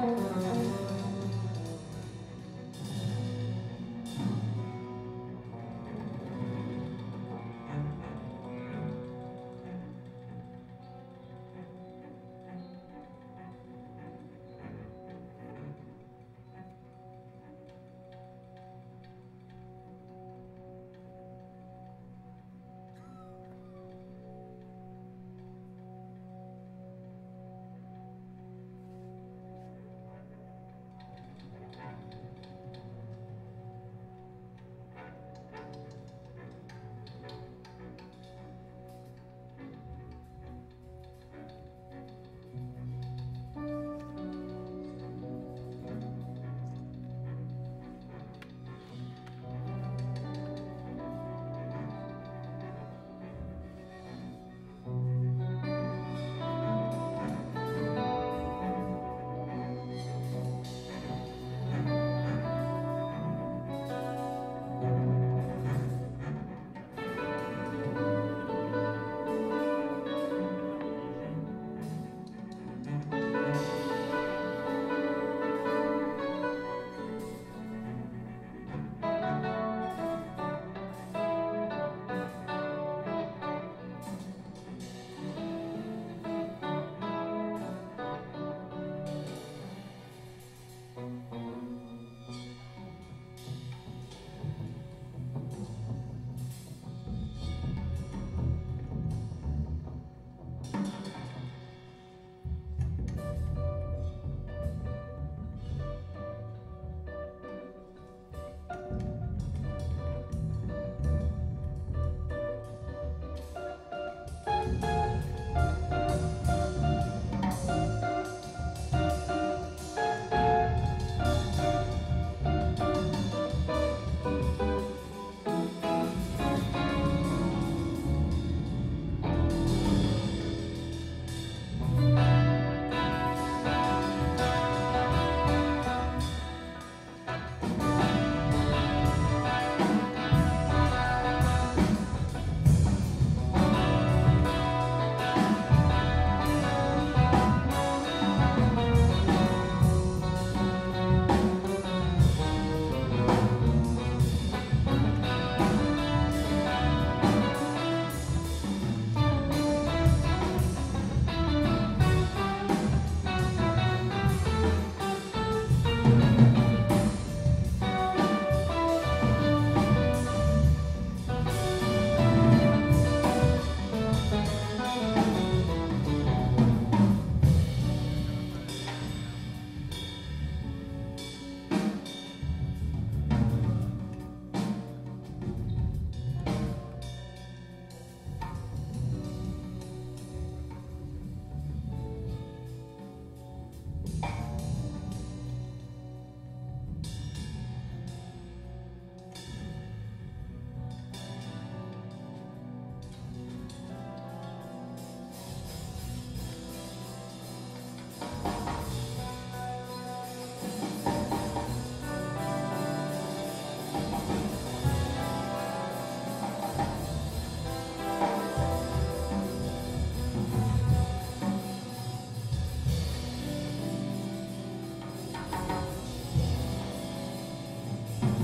うん。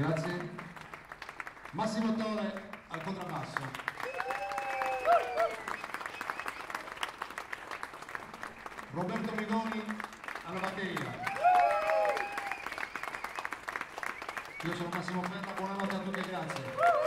Grazie. Massimo Tore al contrabbasso. Roberto Megoni alla batteria. Io sono Massimo Penta, buonanotte a tutti e grazie.